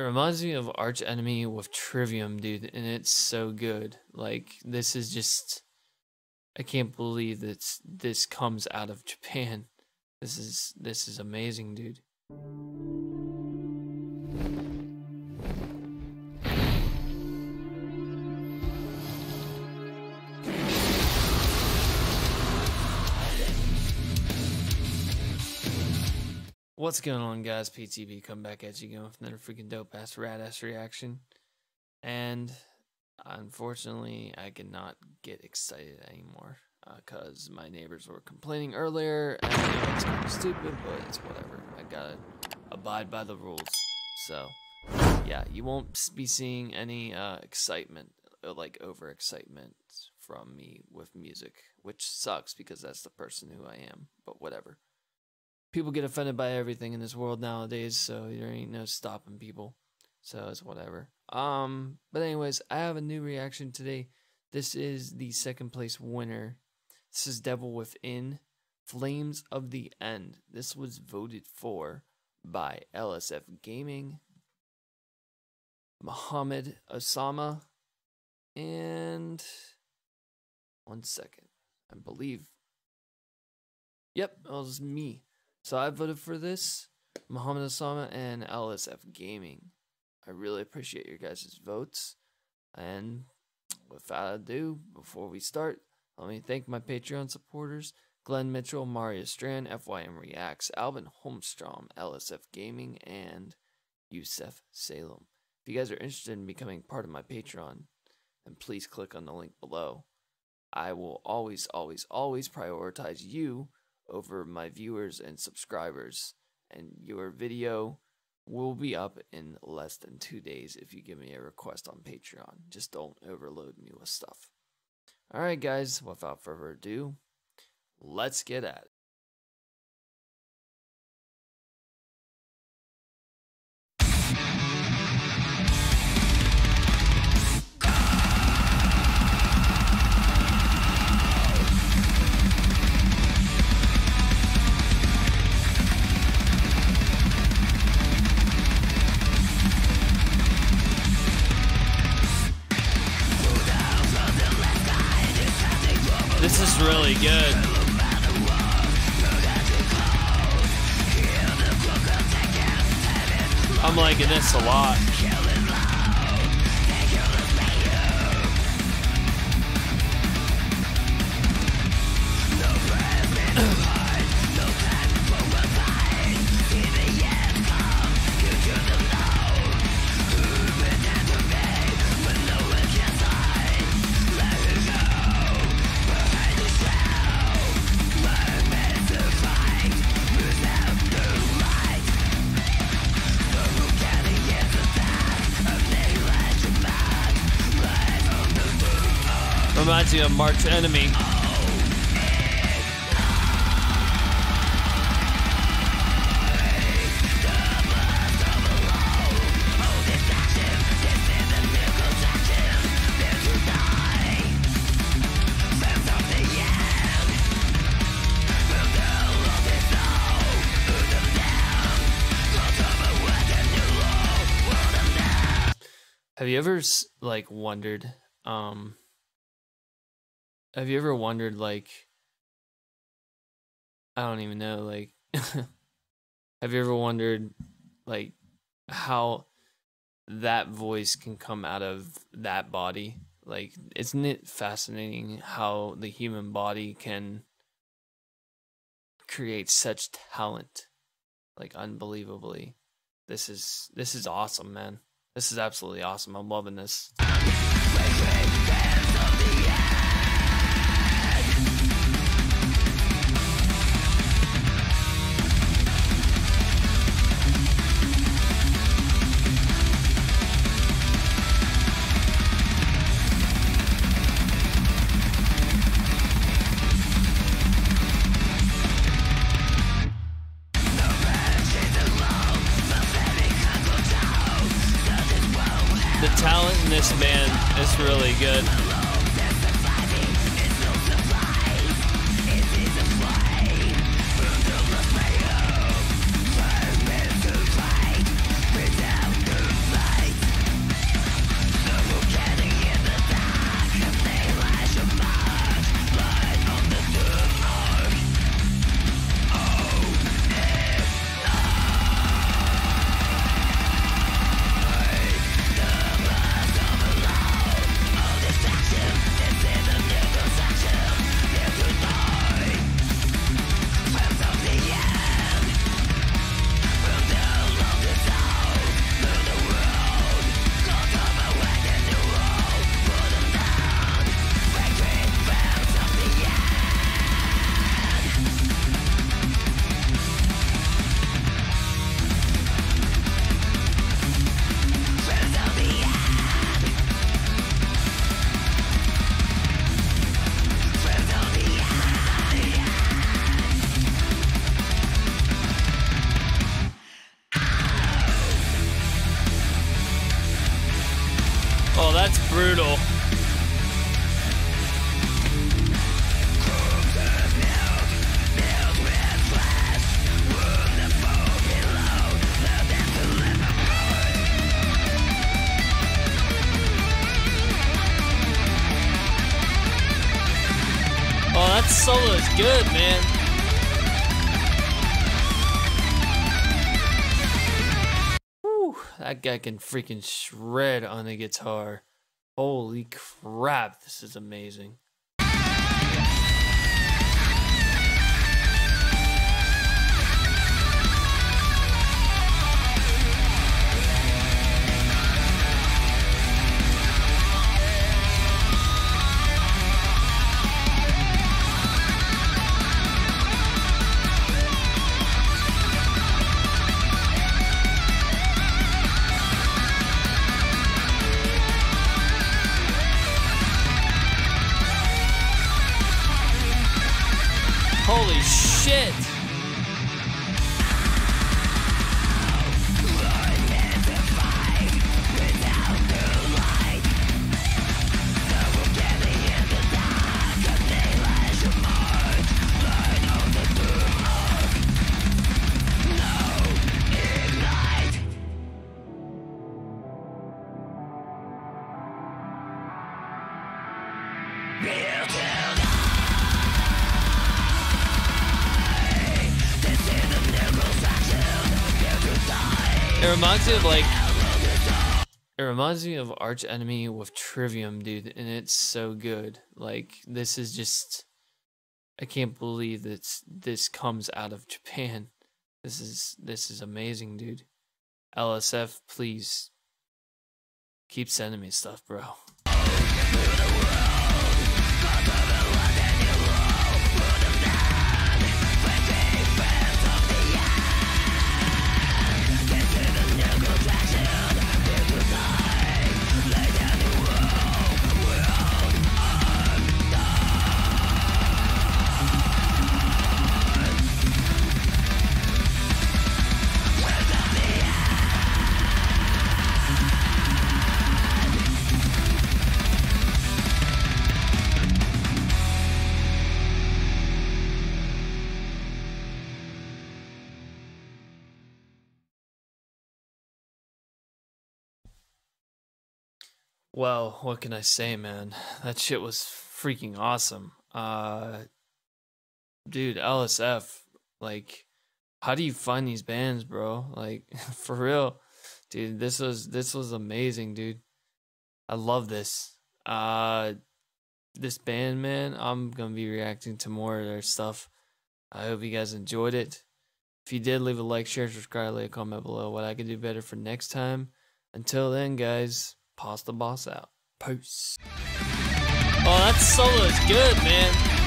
It reminds me of Arch Enemy with Trivium, dude, and it's so good. Like this is just I can't believe that this comes out of Japan. This is this is amazing, dude. What's going on, guys? PTB come back at you again with another freaking dope ass rad ass reaction. And unfortunately, I cannot get excited anymore because uh, my neighbors were complaining earlier. And know it's kind of stupid, but it's whatever. I gotta abide by the rules. So, yeah, you won't be seeing any uh, excitement, uh, like over excitement from me with music, which sucks because that's the person who I am, but whatever people get offended by everything in this world nowadays, so there ain't no stopping people. So it's whatever. Um, but anyways, I have a new reaction today. This is the second place winner. This is Devil Within, Flames of the End. This was voted for by LSF Gaming, Muhammad Osama, and one second, I believe. Yep, it was me. So I voted for this, Muhammad Osama and LSF Gaming. I really appreciate your guys' votes. And without ado, before we start, let me thank my Patreon supporters Glenn Mitchell, Mario Strand, FYM Reacts, Alvin Holmstrom, LSF Gaming, and Yusef Salem. If you guys are interested in becoming part of my Patreon, then please click on the link below. I will always, always, always prioritize you over my viewers and subscribers. And your video will be up in less than two days if you give me a request on Patreon. Just don't overload me with stuff. Alright, guys, without further ado, let's get at it. Really good. I'm liking this a lot. Reminds me of Arch Enemy. Have you ever like wondered um have you ever wondered like I don't even know like have you ever wondered like how that voice can come out of that body? Like isn't it fascinating how the human body can create such talent like unbelievably. This is this is awesome, man. This is absolutely awesome. I'm loving this. Talent in this band is really good. Solo is good, man. Whew, that guy can freaking shred on the guitar. Holy crap, this is amazing. Shit! It reminds me of like it reminds me of Arch Enemy with Trivium, dude, and it's so good. Like this is just I can't believe that this comes out of Japan. This is this is amazing, dude. LSF, please keep sending me stuff, bro. Well, what can I say, man? That shit was freaking awesome. Uh dude, LSF, like how do you find these bands, bro? Like for real. Dude, this was this was amazing, dude. I love this. Uh this band, man, I'm going to be reacting to more of their stuff. I hope you guys enjoyed it. If you did, leave a like, share, subscribe, leave a comment below what I could do better for next time. Until then, guys, Poss the boss out. Peace. Oh, that solo is good, man.